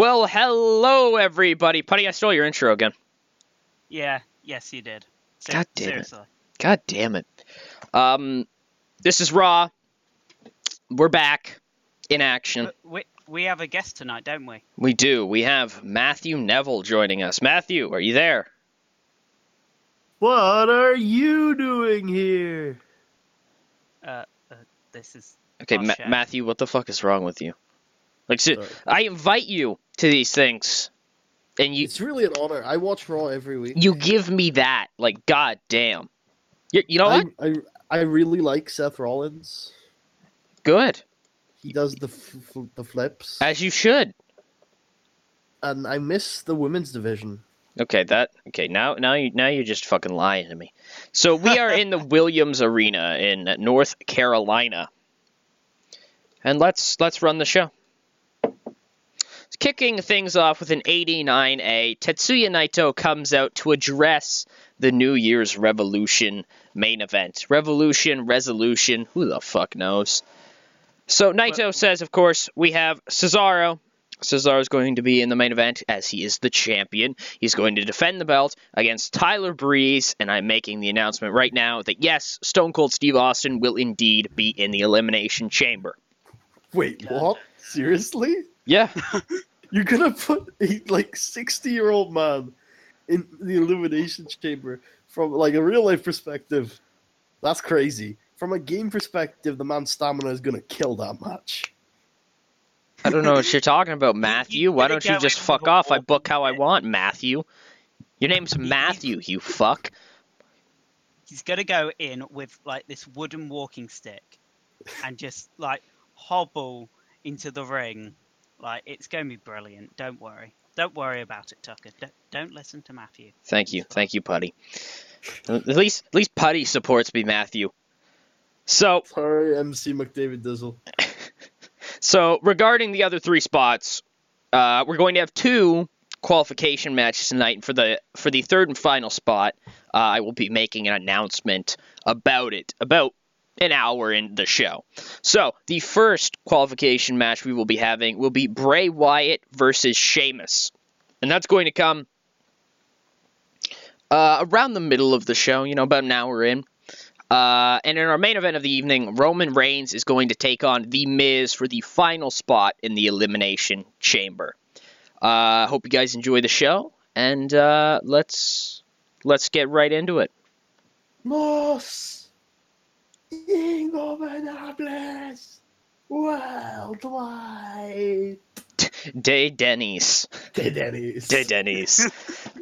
Well, hello everybody. Putty, I stole your intro again. Yeah, yes, you did. Se- God damn it. God damn it. Um, this is Raw. We're back in action. We, we have a guest tonight, don't we? We do. We have Matthew Neville joining us. Matthew, are you there? What are you doing here? Uh, uh this is. Okay, Ma- Matthew, what the fuck is wrong with you? Like, so, I invite you to these things, and you It's really an honor. I watch Raw every week. you give me that. Like, god damn. You, you know I, what? I I really like Seth Rollins. Good. He does the f- f- the flips, As you should. and I miss the women's division. Okay, that okay. Now, now you now you're just fucking lying to me. So we are in the Williams Arena in North Carolina, and let's let's run the show. Kicking things off with an 89A, Tetsuya Naito comes out to address the New Year's Revolution main event. Revolution, resolution, who the fuck knows? So Naito Well- says, of course, we have Cesaro. Cesaro is going to be in the main event as he is the champion. He's going to defend the belt against Tyler Breeze, and I'm making the announcement right now that yes, Stone Cold Steve Austin will indeed be in the Elimination Chamber. Wait, what? Seriously? Yeah, You're gonna put a like sixty year old man in the elimination chamber from like a real life perspective? That's crazy. From a game perspective, the man's stamina is gonna kill that match. I don't know what you're talking about, Matthew. Why don't you just fuck off? I book how I want, Matthew. Your name's Matthew, you fuck. He's gonna go in with like this wooden walking stick, and just like hobble into the ring. Like it's gonna be brilliant. Don't worry. Don't worry about it, Tucker. Don't, don't listen to Matthew. Thank you, thank you, Putty. At least, at least Putty supports me, Matthew. So, Sorry, MC McDavid Dizzle. So regarding the other three spots, uh, we're going to have two qualification matches tonight. And for the for the third and final spot, uh, I will be making an announcement about it about an hour in the show. So the first qualification match we will be having will be Bray Wyatt versus Sheamus, and that's going to come uh, around the middle of the show. You know, about an hour in. Uh, and in our main event of the evening, Roman Reigns is going to take on The Miz for the final spot in the Elimination Chamber. Uh, hope you guys enjoy the show, and uh, let's let's get right into it. Nos ingobernables worldwide. Day Denny's. De Denny's. Day Denny's.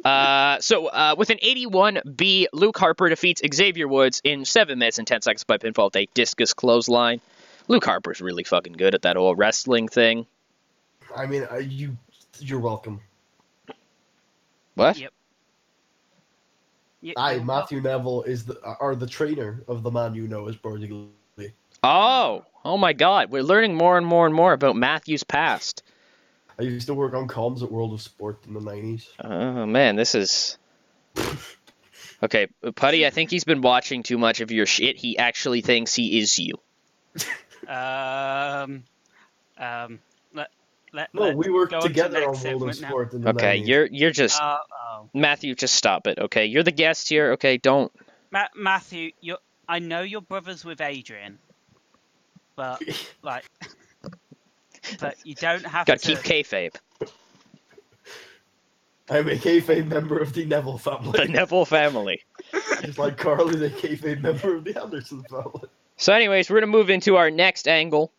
uh, so uh, with an 81B, Luke Harper defeats Xavier Woods in 7 minutes and 10 seconds by pinfall with a discus clothesline. Luke Harper's really fucking good at that whole wrestling thing. I mean, uh, you, you're welcome. What? Yep. You- I, you're Matthew Neville, is the are the trainer of the man you know as Brodie Lee. Oh, oh my God! We're learning more and more and more about Matthew's past. I used to work on comms at World of Sport in the nineties. Oh man, this is okay. Putty, I think he's been watching too much of your shit. He actually thinks he is you. Um, um, let, let, No, we work go to together on next World of segment now. Sport in the Okay, 90s. you're you're just Uh, oh. Matthew. Just stop it. Okay, you're the guest here. Okay, don't. Ma- Matthew, you I know you're brothers with Adrian, but like, but you don't have Got to. to keep kayfabe. I'm a kayfabe member of the Neville family. The Neville family. Just like Carl is a kayfabe member of the Anderson family. So, anyways, we're gonna move into our next angle,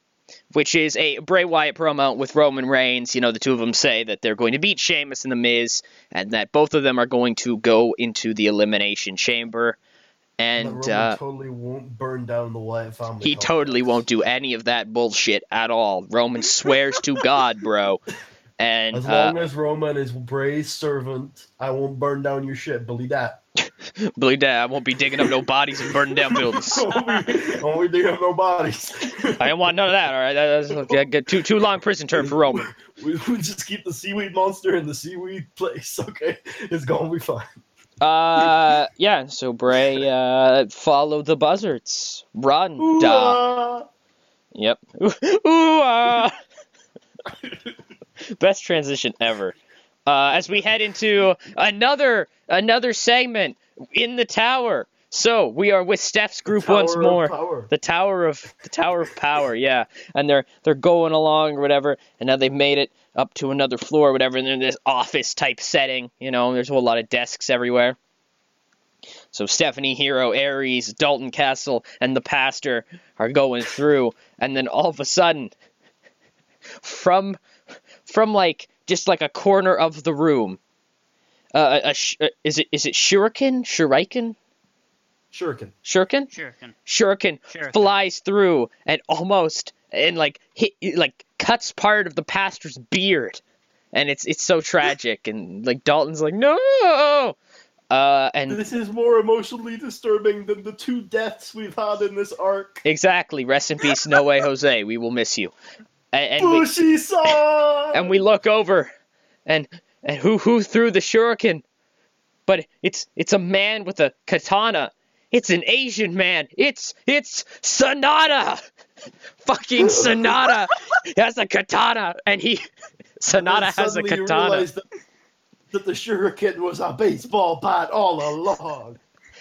which is a Bray Wyatt promo with Roman Reigns. You know, the two of them say that they're going to beat Sheamus and The Miz, and that both of them are going to go into the Elimination Chamber. And uh, totally won't burn down the Wyatt family. he totally won't do any of that bullshit at all. Roman swears to God, bro. And As uh, long as Roman is Bray's servant, I won't burn down your shit. Believe that. Believe that I won't be digging up no bodies and burning down buildings. only, only dig up no bodies. I don't want none of that. All right, That- that's get too too long prison term for Roman. We, we just keep the seaweed monster in the seaweed place. Okay, it's gonna be fine. Uh, yeah. So Bray, uh, follow the buzzards. Run, Ooh, da. ah. Yep. Ooh, ah. Best transition ever. Uh, as we head into another another segment in the tower. So we are with Steph's group once more. The tower of the tower of power, yeah. And they're they're going along or whatever, and now they've made it up to another floor or whatever, and they're in this office type setting. You know, there's a whole lot of desks everywhere. So Stephanie Hero, Ares, Dalton Castle, and the pastor are going through, and then all of a sudden, from from like just like a corner of the room, uh, a, a, sh- uh, is it is it shuriken shuriken Shuriken. shuriken Sure. Can. shuriken Shuriken. flies through and almost and like hit like cuts part of the pastor's beard and it's it's so tragic and like dalton's like no uh and This is more emotionally disturbing than the two deaths we've had in this arc. exactly rest in peace no way jose we will miss you and, and we and we look over and and who who threw the shuriken? But it's it's a man with a katana. It's an asian man. It's it's Sanada! Fucking Sanada has a katana and he Sanada has a katana. that, that the shuriken was a baseball bat all along.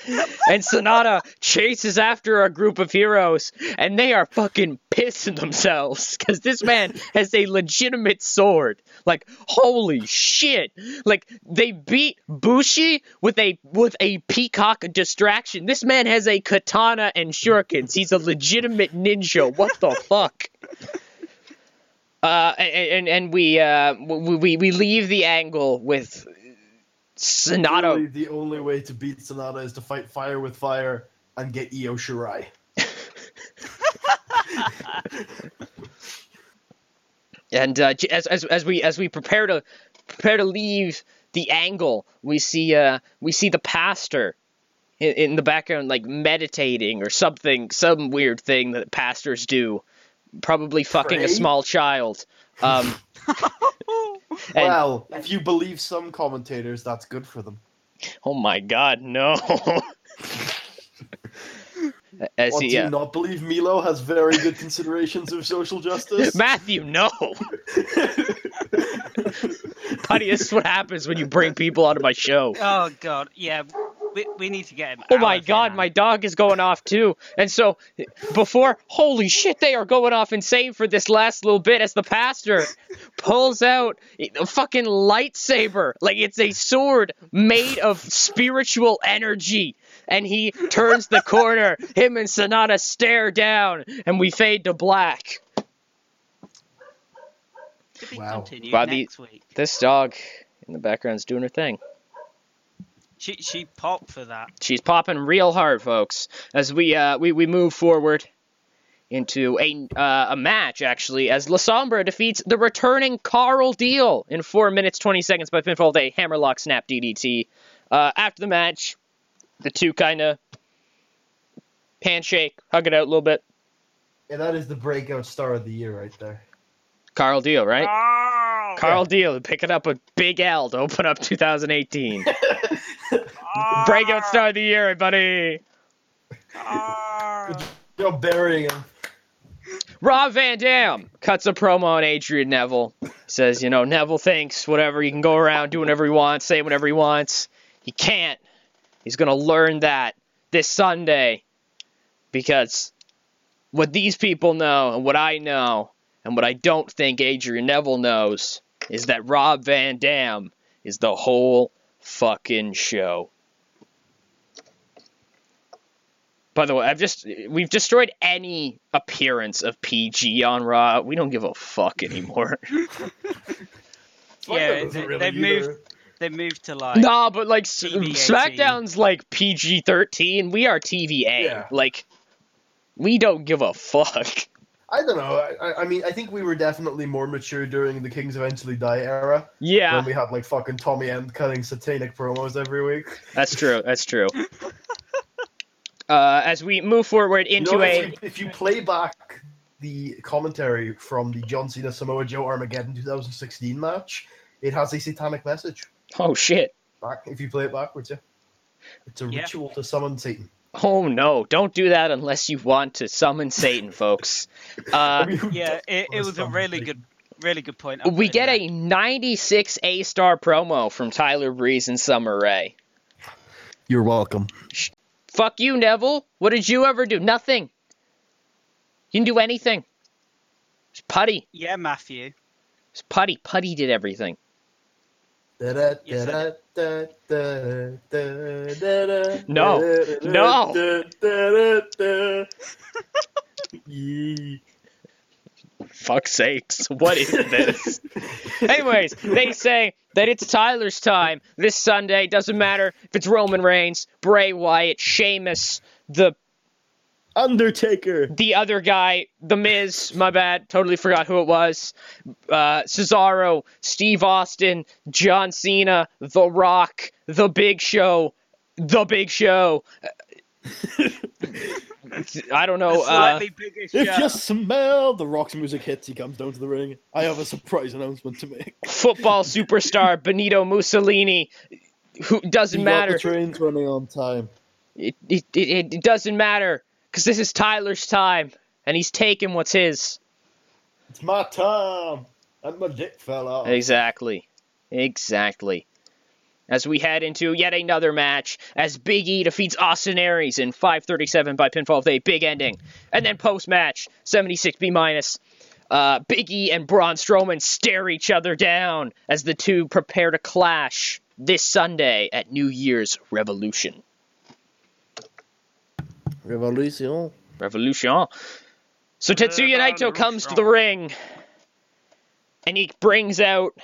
And Sanada chases after a group of heroes and they are fucking pissing themselves because this man has a legitimate sword. Like holy shit. Like they beat bushi with a with a peacock distraction. This man has a katana and shurikens. He's a legitimate ninja. What the fuck? Uh and and, we uh we we leave the angle with Sanada Really, the only way to beat Sanada is to fight fire with fire and get Io Shirai. And uh, as, as as we as we prepare to prepare to leave the angle, we see uh we see the pastor in, in the background like meditating or something, some weird thing that pastors do, probably fucking a small child. Um, and well, if you believe some commentators, that's good for them. oh my God, no. As What, he, do you uh, not believe Milo has very good considerations of social justice? Matthew, no. Buddy, this is what happens when you bring people onto my show. Oh god, yeah. We, we need to get him. Oh out my of god, my dog is going off too. And so, before, holy shit, they are going off insane for this last little bit as the pastor pulls out a fucking lightsaber. Like it's a sword made of spiritual energy. And he turns the corner. Him and Sanada stare down, and we fade to black. To be Wow. continued Wow, the- week. This dog in the background's doing her thing. She she popped for that. She's popping real hard, folks. As we uh, we we move forward into a uh, a match actually, as La Sombra defeats the returning Carl Deal in four minutes twenty seconds by pinfall with a hammerlock snap DDT. Uh, after the match, the two kind of handshake, hug it out a little bit. Yeah, that is the breakout star of the year right there. Carl Deal, right? Oh, Carl Deal picking up a big L to open up 2018. oh, Breakout star of the year, buddy. oh. You're burying him. Rob Van Dam cuts a promo on Adrian Neville. Says, you know, Neville thinks whatever, he can go around do whatever he wants, say whatever he wants. He can't. He's going to learn that this Sunday because what these people know and what I know and what I don't think Adrian Neville knows is that Rob Van Dam is the whole fucking show. By the way, I've just we've destroyed any appearance of PG on Raw. We don't give a fuck anymore. Yeah, they- really they've moved- They moved to like nah, but like S- TV-18. SmackDown's like PG thirteen. We are TVA. Yeah. Like we don't give a fuck. I don't know. I- I, I mean, I think we were definitely more mature during the Kings Eventually Die era Yeah, when we had like fucking Tommy End cutting satanic promos every week. that's true. That's true. Uh, as we move forward You into know, a if, you, if you play back the commentary from the John Cena Samoa Joe Armageddon 2016 match, it has a satanic message. oh shit. Back if you play it backwards, yeah. It's a Yeah. ritual to summon Satan. Oh no! Don't do that unless you want to summon Satan, folks. Uh, I mean, who yeah, it, it was a really good really good point. I'll We get in a 96 A star promo from Tyler Breeze and Summer Rae. You're welcome. Fuck you, Neville. What did you ever do? Nothing. You didn't do anything. It's Putty. Yeah, Matthew. It's Putty. Putty did everything. No. No. Yee. Fuck's sakes. What is this? Anyways, they say that it's Tyler's time this Sunday. Doesn't matter if it's Roman Reigns, Bray Wyatt, Sheamus, the Undertaker. the other guy, The Miz, my bad, totally forgot who it was. Uh, Cesaro, Steve Austin, John Cena, The Rock, The Big Show, The Big Show. I don't know. Uh, If you smell the Rock's music hits, he comes down to the ring. I have a surprise announcement to make. football superstar Benito Mussolini, who doesn't He got matter. The train's running on time. It, it, it, it doesn't matter because this is Tyler's time and he's taking what's his. It's my time, and my dick fell off. Exactly. Exactly. As we head into yet another match, as Big E defeats Austin Aries in 537 by pinfall a big ending. And then post match, 76B minus. Uh, Big E and Braun Strowman stare each other down as the two prepare to clash this Sunday at New Year's Revolution. Revolution. Revolution. So Tetsuya Naito comes to the ring, and he brings out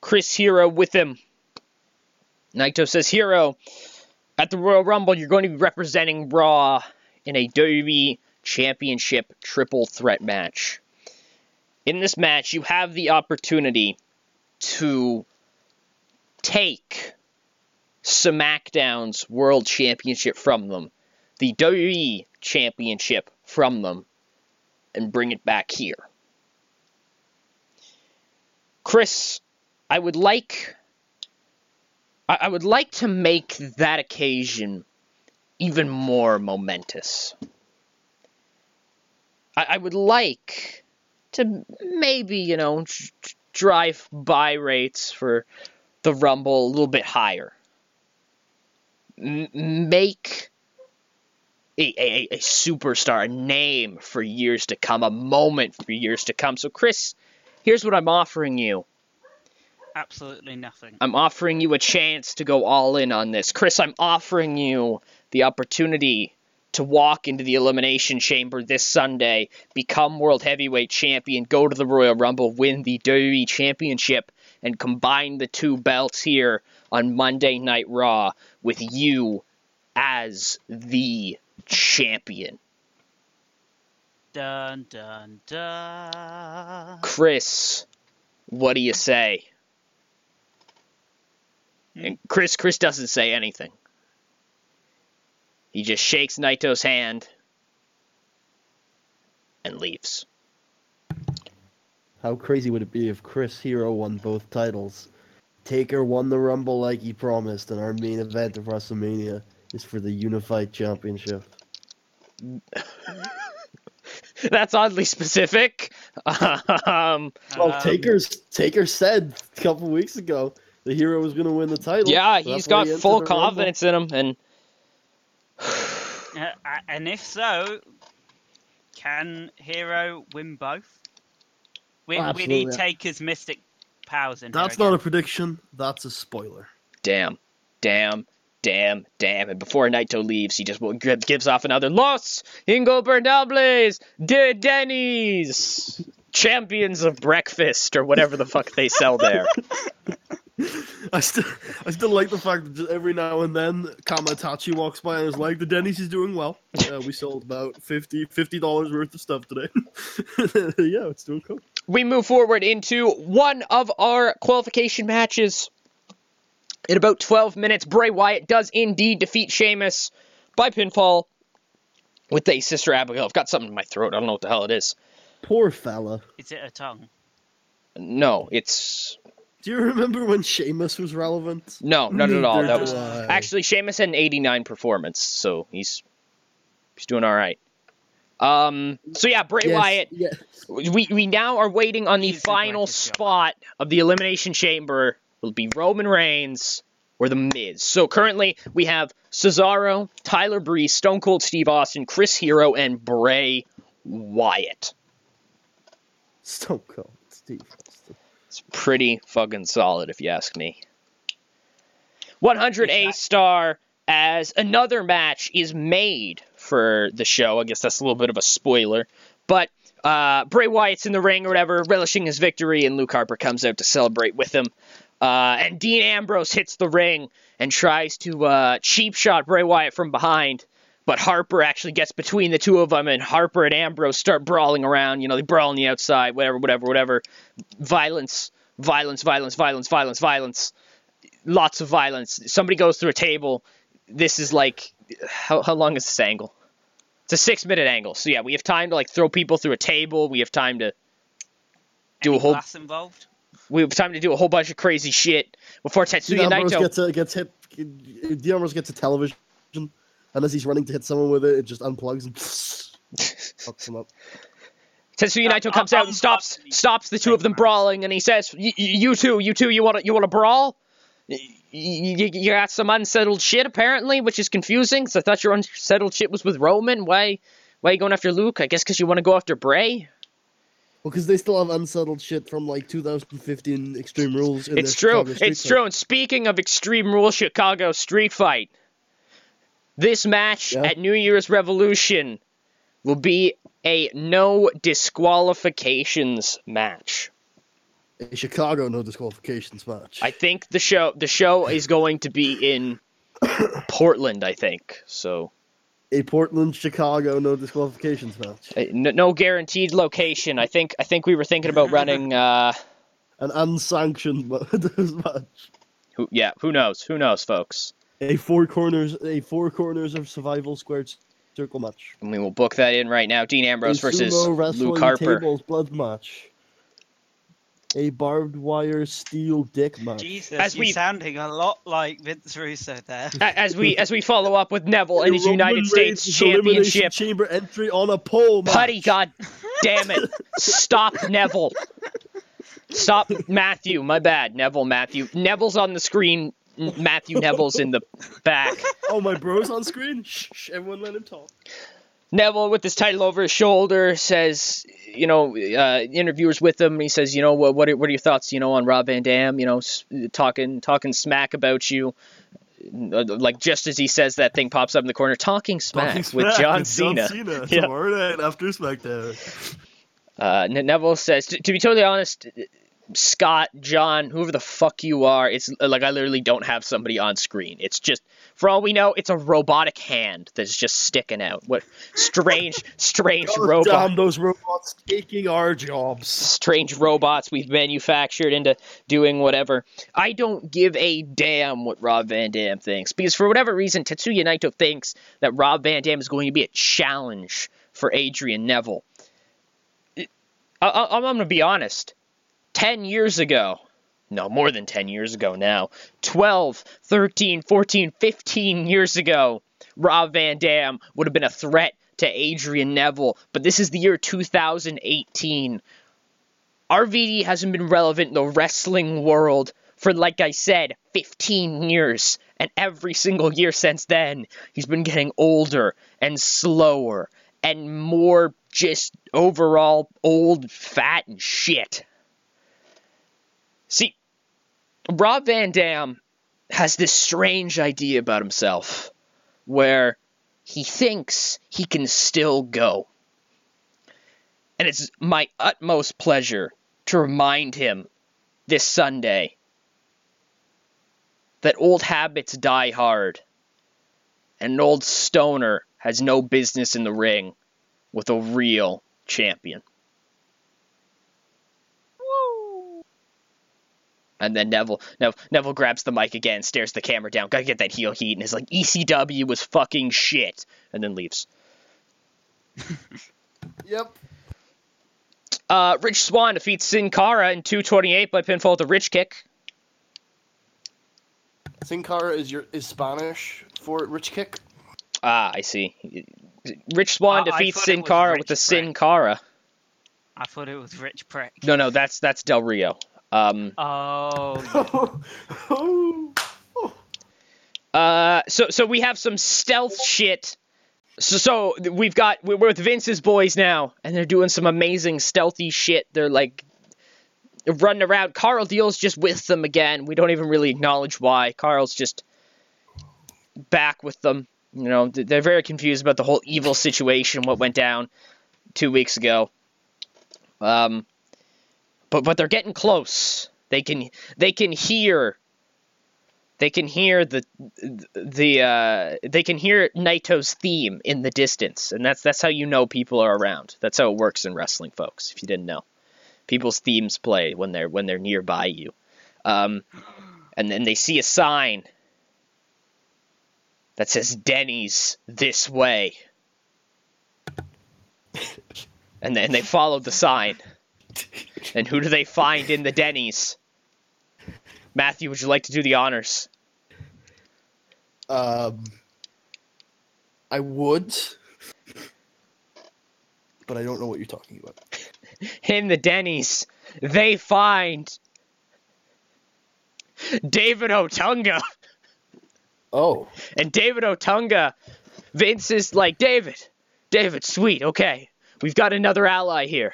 Chris Hero with him. Naito says, Hero, at the Royal Rumble, you're going to be representing Raw in a WWE Championship triple threat match. In this match, you have the opportunity to take SmackDown's World Championship from them, the WWE Championship from them, and bring it back here. Chris, I would like I, would like to make that occasion even more momentous. I, I would like to maybe, you know, drive buy rates for the Rumble a little bit higher. M- make a, a, a superstar, a name for years to come, a moment for years to come. So, Chris, here's what I'm offering you. Absolutely nothing. I'm offering you a chance to go all in on this. Chris, I'm offering you the opportunity to walk into the Elimination Chamber this Sunday, become World Heavyweight Champion, go to the Royal Rumble, win the WWE Championship, and combine the two belts here on Monday Night Raw with you as the champion. Dun dun dun. Chris, what do you say? Hmm? And Chris, Chris doesn't say anything. He just shakes Naito's hand and leaves. How crazy would it be if Chris Hero won both titles? Taker won the Rumble like he promised, in our main event of WrestleMania is for the Unified Championship. That's oddly specific. um, Well, Taker's Taker said a couple weeks ago the Hero was going to win the title. yeah, so he's that's why got he full the Rumble. confidence in him, and Uh, and if so, can Hero win both? We, we need Absolutely. Taker's mystic powers in That's here not a prediction. That's a spoiler. damn, damn, damn, damn. And before Naito leaves, he just gives off another Los Ingobernables de Denny's champions of breakfast or whatever the fuck they sell there. I still, I still like the fact that every now and then Kamaitachi walks by and is like, "The Denny's is doing well. Uh, we sold about 50 dollars worth of stuff today. yeah, it's doing cool." we move forward into one of our qualification matches. In about 12 minutes, Bray Wyatt does indeed defeat Sheamus by pinfall with a Sister Abigail. I've got something in my throat. I don't know what the hell it is. Poor fella. Is it a tongue? No, it's. Do you remember when Sheamus was relevant? No, not at all. That was. I. Actually, Sheamus had an 89 performance, so he's. He's doing all right. Um. So yeah, Bray Yes, Wyatt. yeah. We we now are waiting on the Easily final break this job. spot of the Elimination Chamber. Will be Roman Reigns or the Miz. So currently we have Cesaro, Tyler Breeze, Stone Cold Steve Austin, Chris Hero, and Bray Wyatt. Stone Cold Steve Austin. It's pretty fucking solid, if you ask me. 100 A star as another match is made for the show. I guess that's a little bit of a spoiler. But uh, Bray Wyatt's in the ring or whatever, relishing his victory, and Luke Harper comes out to celebrate with him. Uh, and Dean Ambrose hits the ring and tries to uh, cheap shot Bray Wyatt from behind. But Harper actually gets between the two of them, and Harper and Ambrose start brawling around. You know, they brawl on the outside, whatever, whatever, whatever. Violence, violence, violence, violence, violence, violence. Lots of violence. Somebody goes through a table. This is like, how, how long is this angle? It's a six minute angle. So yeah, we have time to like throw people through a table. We have time to do Any a whole. glass involved? We have time to do a whole bunch of crazy shit before Tetsuya Dean Ambrose Naito. gets, a, gets hit. Dean Ambrose gets a television, and as he's running to hit someone with it, it just unplugs and fucks him up. Tetsuya Naito comes out and um, stops um, stops the two of them brawling, and he says, "Y- y- "You two, you two, you want to you want to brawl? Y- y- You got some unsettled shit apparently, which is confusing. Cause I thought your unsettled shit was with Roman. Why, why are you going after Luke? I guess because you want to go after Bray. Well, because they still have unsettled shit from like 2015 Extreme Rules. In It's true. It's Fight. true. And speaking of Extreme Rules Chicago Street Fight, this match Yeah. at New Year's Revolution will be a no disqualifications match. A Chicago no disqualifications match. I think the show the show is going to be in Portland. I think so. A Portland Chicago no disqualifications match. No, no guaranteed location. I think I think we were thinking about running. Uh, An unsanctioned match. who, yeah, who knows? Who knows, folks? A four corners, a four corners of survival squared circle match. And we will book that in right now. Dean Ambrose a versus Luke Harper. tables blood match. A barbed wire steel dick match. Jesus, As you're we- sounding a lot like Vince Russo there. As we as we follow up with Neville and his Roman United States Reigns Elimination Championship. Chamber entry on a pole match. Putty, god damn it. Stop Neville. Stop Matthew. My bad. Neville, Matthew. Neville's on the screen. Matthew Neville's in the back. Oh, my bro's on screen? Shh, shh, everyone let him talk. Neville, with his title over his shoulder, says, you know, uh, interviewers with him. He says, you know, what what are, what are your thoughts, you know, on Rob Van Dam? You know, talking talking smack about you. Uh, Like just as he says that thing pops up in the corner, talking smack, Talking with John with Cena. Cena Yeah. tomorrow after SmackDown. Uh, Neville says, to, be totally honest, Scott, John, whoever the fuck you are, it's like I literally don't have somebody on screen. It's just, for all we know, it's a robotic hand that's just sticking out. What strange, strange robots. robot, damn those robots taking our jobs. strange robots we've manufactured into doing whatever. I don't give a damn what Rob Van Dam thinks because for whatever reason, Tetsuya Naito thinks that Rob Van Dam is going to be a challenge for Adrian Neville. I, I, I'm going to be honest. 10 years ago, no, more than 10 years ago now, 12, 13, 14, 15 years ago, Rob Van Dam would have been a threat to Adrian Neville. But this is the year 2018. RVD hasn't been relevant in the wrestling world for, like I said, 15 years. And every single year since then, he's been getting older and slower and more just overall old, fat, and shit. See, Rob Van Dam has this strange idea about himself where he thinks he can still go. And it's my utmost pleasure to remind him this Sunday that old habits die hard, and an old stoner has no business in the ring with a real champion. And then Neville, Neville, Neville grabs the mic again, stares the camera down, gotta get that heel heat, and is like, ECW was fucking shit, and then leaves. Yep. Uh, Rich Swann defeats Sin Cara in 228 by pinfall with a rich kick. Sin Cara is your is Spanish for rich kick. Ah, I see. Rich Swann I- I defeats thought Sin Cara with the Prick. Sin Cara. I thought it was Rich Prick. No, no, that's that's Del Rio. Um, Oh, uh, so so we have some stealth shit. So so we've got we're with Vince's boys now, and they're doing some amazing stealthy shit. They're like running around. Carl Deal's just with them again. We don't even really acknowledge why. Carl's just back with them. You know, they're very confused about the whole evil situation, what went down two weeks ago. Um, but but they're getting close. They can they can hear. They can hear the the uh, they can hear Naito's theme in the distance, and that's that's how you know people are around. That's how it works in wrestling, folks. If you didn't know, people's themes play when they're when they're nearby you, um, and then they see a sign that says Denny's this way, and then they follow the sign. And who do they find in the Denny's? Matthew, would you like to do the honors? um, I would, but I don't know what you're talking about. In the Denny's, they find David Otunga. Oh, And David Otunga, Vince is like, David, David, sweet, okay. We've got another ally here.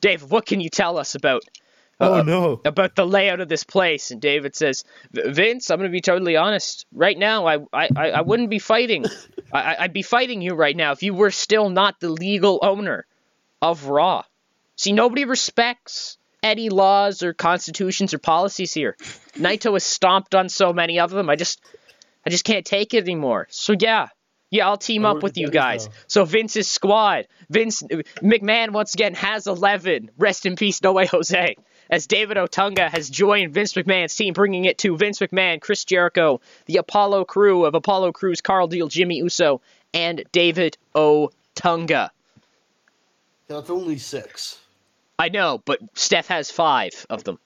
David, what can you tell us about oh uh, no! about the layout of this place. And David says, Vince, I'm going to be totally honest. Right now, I, I, I wouldn't be fighting. I, I- I'd be fighting you right now if you were still not the legal owner of Raw. See, nobody respects any laws or constitutions or policies here. Naito has stomped on so many of them. I just, I just can't take it anymore. So yeah. Yeah, I'll team up with you guys. now. So Vince's squad, Vince McMahon once again has 11. Rest in peace, No Way Jose as David Otunga has joined Vince McMahon's team, bringing it to Vince McMahon, Chris Jericho, the Apollo crew of Apollo Crews, Carl Deal, Jimmy Uso, and David Otunga. That's only six. I know, but Steph has five of them.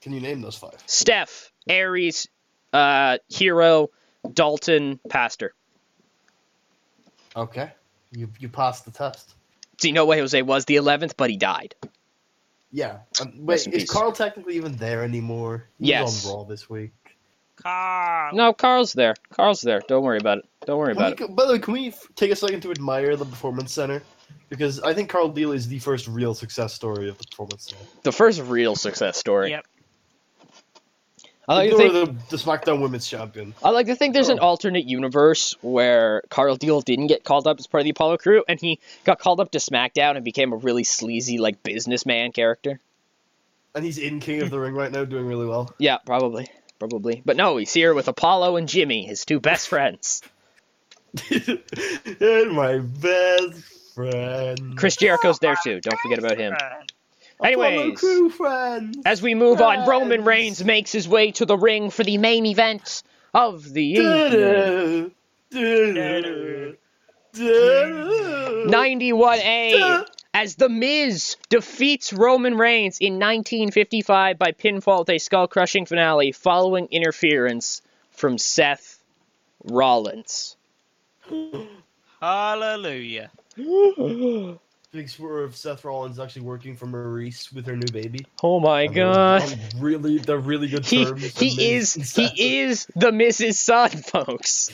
Can you name those five? Steph, Aries, uh, Hero, Dalton, Pastor. Okay, you you passed the test. See, No Way Jose was the 11th, but he died. Yeah. Um, Rest wait, in is peace. Carl technically even there anymore? He Yes. was on Raw this week. Carl. No, Carl's there. Carl's there. Don't worry about it. Don't worry Can about we, it. by the way, can we f- take a second to admire the Performance Center? Because I think Carl Deal is the first real success story of the Performance Center. The first real success story. Yep. I like to think the, the SmackDown Women's Champion. I like to think there's an Oh. alternate universe where Carl Deal didn't get called up as part of the Apollo crew, and he got called up to SmackDown and became a really sleazy, like businessman character. And he's in King of the Ring right now, doing really well. Yeah, probably, probably. But no, he's here with Apollo and Jimmy, his two best friends. and my best friend. Chris Jericho's there too. Don't forget about him. Apollo Anyways, crew as we move on, Roman Reigns makes his way to the ring for the main event of the evening. Du-du, du-du, du. 91A as The Miz defeats Roman Reigns in 1955 by pinfall with a skull crushing finale following interference from Seth Rollins. Hallelujah. Big swerve. Seth Rollins actually working for Maryse with her new baby. Oh my And they're god. Really, they're really good He, terms. he is he is the Miz's son, folks.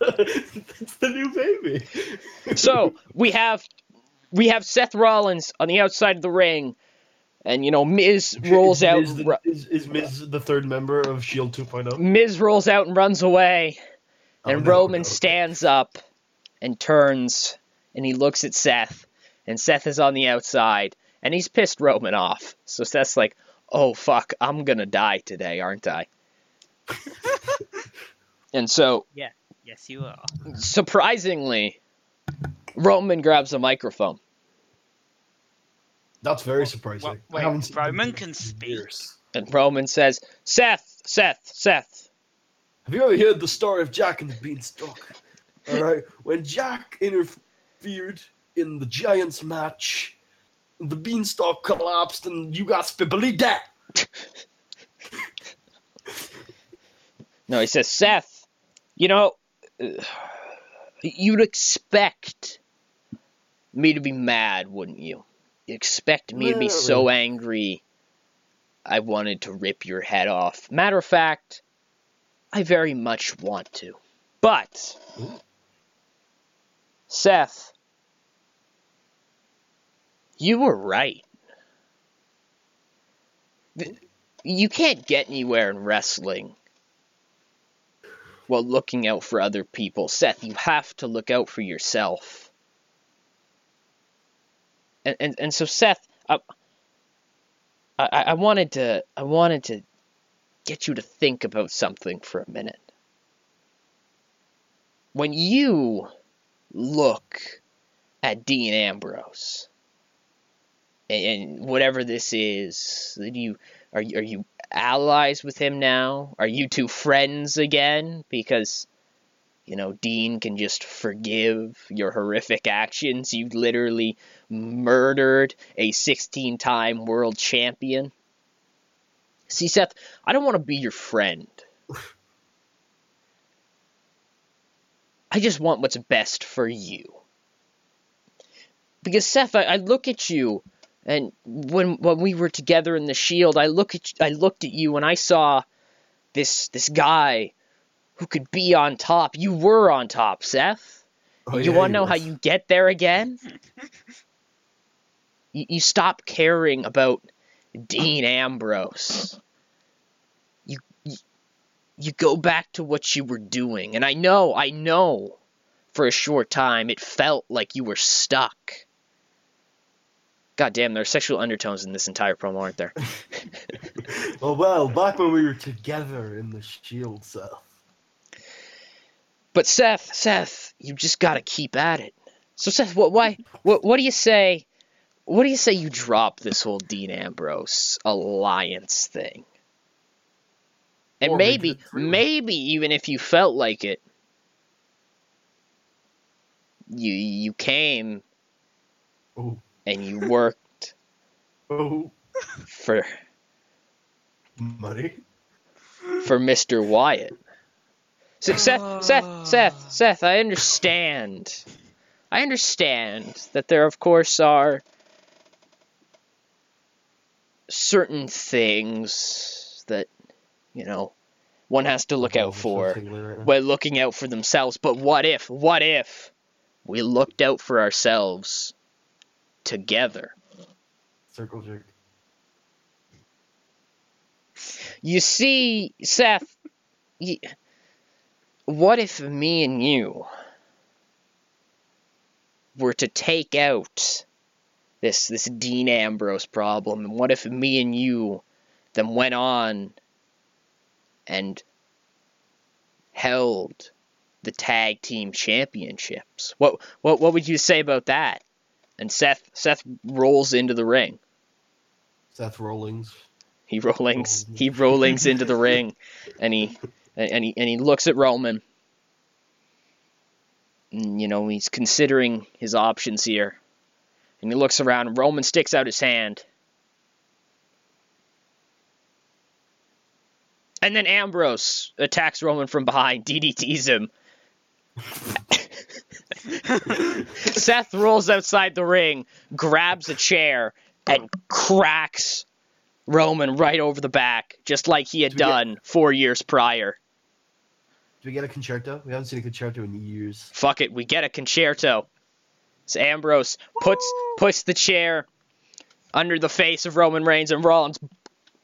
it's the new baby. So we have we have Seth Rollins on the outside of the ring, and you know Miz rolls is out. Miz the, is, is Miz the third member of Shield 2.0? Miz rolls out and runs away. Oh, And no, Roman no. stands up and turns and he looks at Seth. And Seth is on the outside and he's pissed Roman off. So Seth's like, oh fuck, I'm gonna die today, aren't I? and so, Yeah, Yes, you are. surprisingly, Roman grabs a microphone. That's very Wha- surprising. wha- wait, Roman him can speak? And Roman says, Seth, Seth, Seth. Have you ever heard the story of Jack and the Beanstalk? All right, when Jack interfered in the Giants match, the Beanstalk collapsed and you got spibbly dead. No, he says, Seth, you know, you'd expect me to be mad, wouldn't you? You expect me to be so angry I wanted to rip your head off. Matter of fact, I very much want to. But, Seth, you were right. You can't get anywhere in wrestling while looking out for other people. Seth, you have to look out for yourself. And and, and so Seth, I, I I wanted to I wanted to get you to think about something for a minute. When you look at Dean Ambrose and, whatever this is, you are you, are you allies with him now? Are you two friends again? Because you know Dean can just forgive your horrific actions. You literally murdered a 16-time world champion. See, Seth, I don't want to be your friend. I just want what's best for you. Because Seth, I, I look at you, and when when we were together in the Shield, I look at I looked at you and I saw this this guy who could be on top. You were on top, Seth. Oh, you yeah, want to know how you get there again? you, you stop caring about Dean Ambrose. You, you you go back to what you were doing, and I know, I know, for a short time it felt like you were stuck. God damn, there are sexual undertones in this entire promo, aren't there? well, well, back when we were together in the Shield, Seth. But Seth, Seth, you just gotta keep at it. So Seth, what, why, what, what do you say? What do you say you drop this whole Dean Ambrose alliance thing? And Or maybe, maybe even if you felt like it, you you came Oh, and you worked oh, for money. for Mr. Wyatt. So, Seth, oh. Seth, Seth, Seth, I understand. I understand that there, of course, are certain things that, you know, one has to look out for tingly right when looking out for themselves. But what if, what if we looked out for ourselves together? Circle jerk. You see, Seth, y what if me and you were to take out this this Dean Ambrose problem, and what if me and you then went on and held the tag team championships? What what what would you say about that? And Seth Seth rolls into the ring. Seth Rollins. He rollings he rollings into the ring, and he and he and he looks at Roman. And, you know he's considering his options here, and he looks around. and Roman sticks out his hand, and then Ambrose attacks Roman from behind, DDTs him. Seth rolls outside the ring, grabs a chair, and cracks Roman right over the back, just like he had Do we get- done four years prior. Do we get a concerto? We haven't seen a concerto in years. Fuck it, we get a concerto. So Ambrose puts puts the chair under the face of Roman Reigns, and Rollins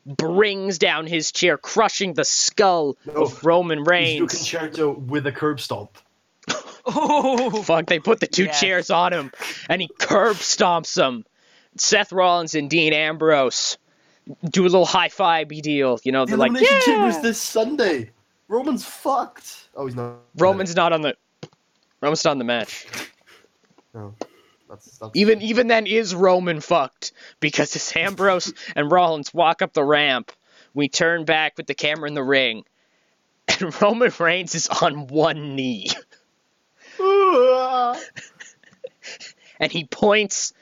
brings down his chair, crushing the skull No, of Roman We should do a Reigns. concerto with a curb stomp. Oh, Fuck, they put the two Yes. chairs on him, and he curb stomps them. Seth Rollins and Dean Ambrose do a little high five deal. You know, The they're like, Elimination yeah. Chamber's this Sunday. Roman's fucked. Oh, he's not. Roman's not on the Roman's not on the match. No. That's, that's Even even then is Roman fucked because as Ambrose and Rollins walk up the ramp, we turn back with the camera in the ring, and Roman Reigns is on one knee, and he points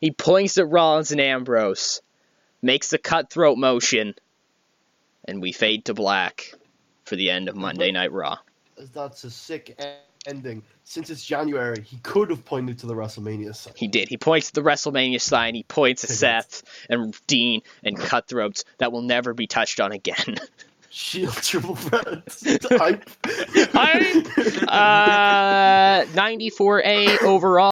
he points at Rollins and Ambrose, makes the cutthroat motion, and we fade to black for the end of Monday Night Raw. That's a sick ending. Since it's January, he could have pointed to the WrestleMania sign. He did. He points to the WrestleMania sign. He points to Seth and Dean and Cutthroats that will never be touched on again. Shield triple threats. Hype. Hype. uh, 94A overall.